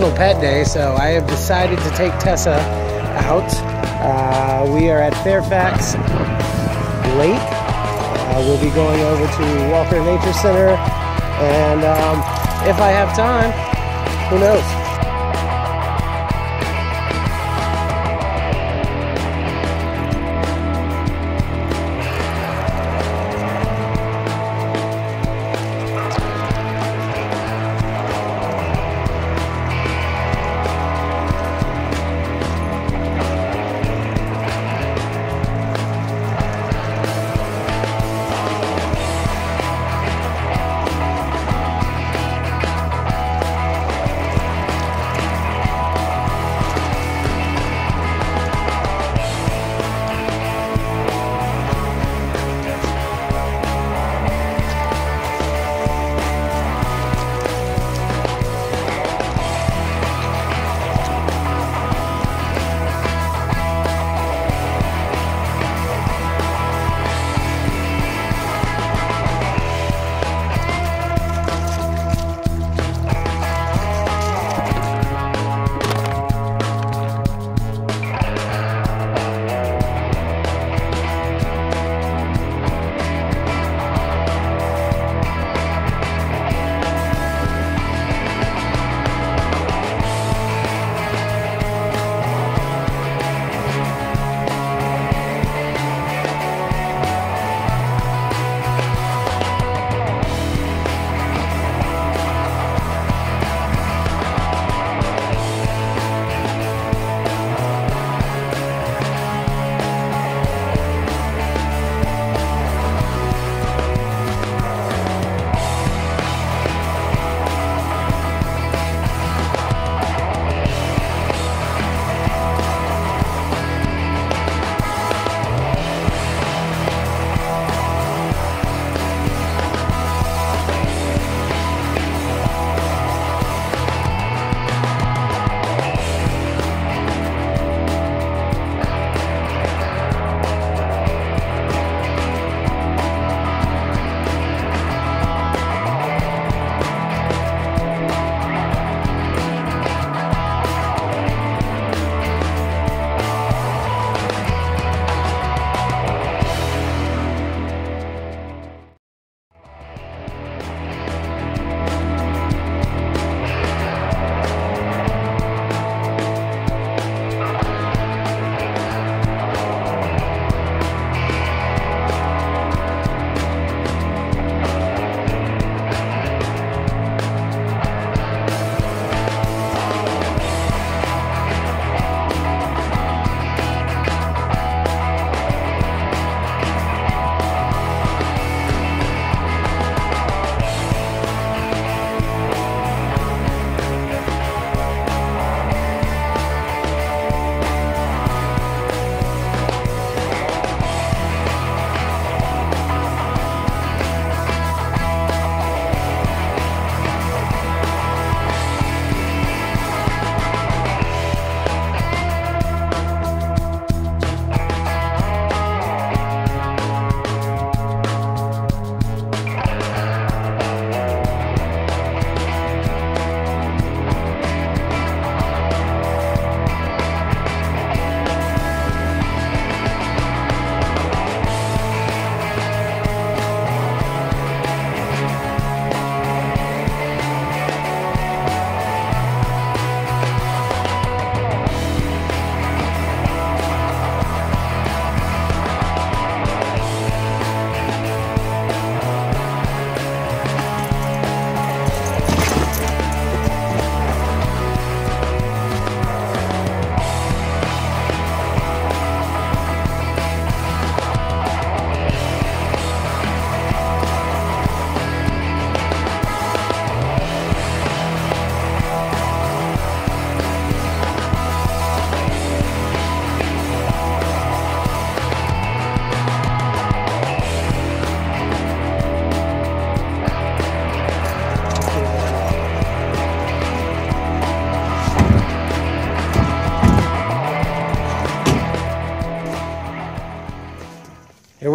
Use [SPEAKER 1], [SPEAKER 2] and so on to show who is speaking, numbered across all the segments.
[SPEAKER 1] National Pet Day, so I have decided to take Tessa out. Uh, we are at Fairfax Lake. Uh, we'll be going over to Walker Nature Center, and um, if I have time, who knows?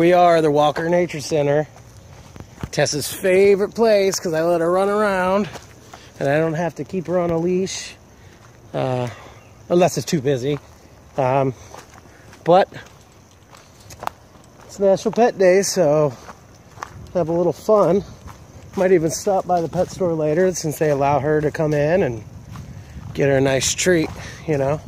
[SPEAKER 1] We are, the Walker Nature Center. Tessa's favorite place because I let her run around. and I don't have to keep her on a leash uh, unless it's too busy. Um, but it's National Pet Day, so have a little fun. Might even stop by the pet store later since they allow her to come in and get her a nice treat, you know.